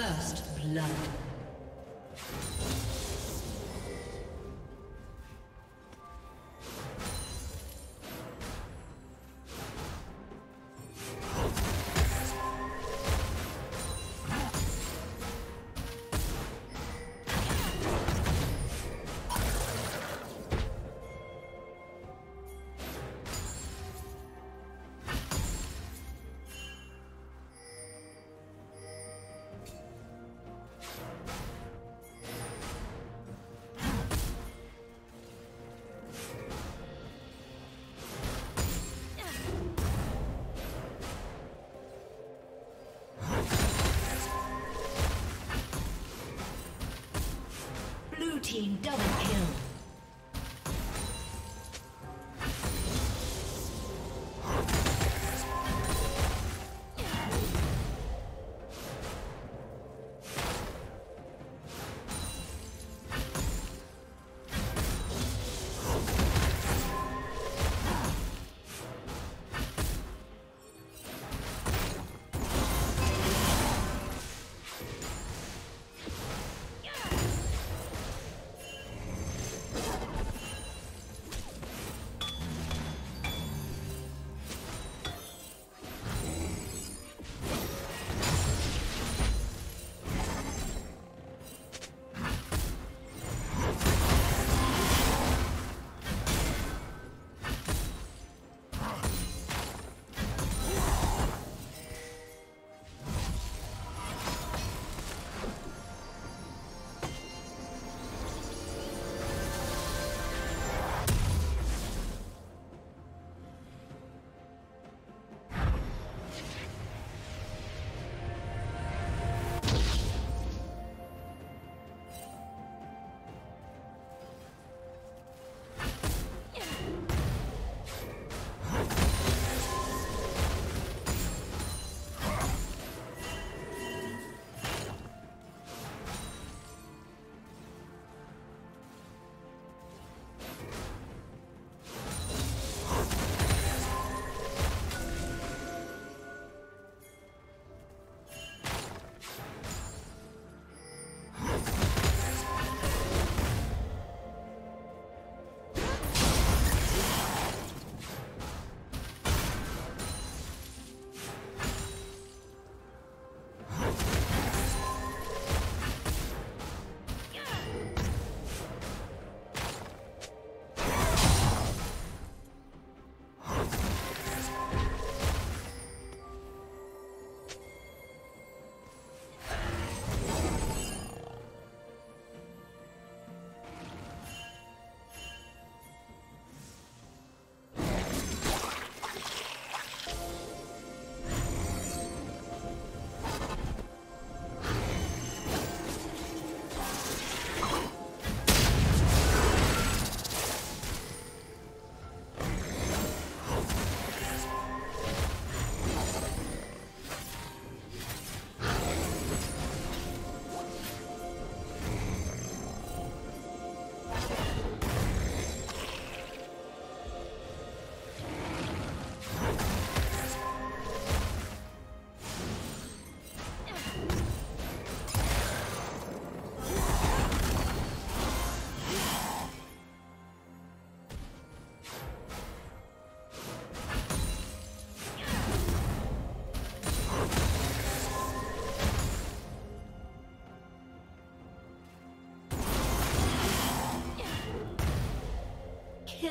First blood. Team double kill.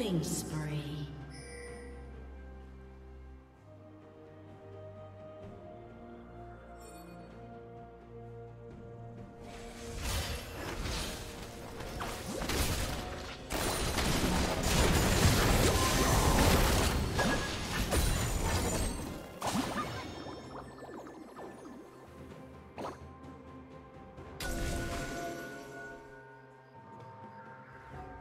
Killing spree.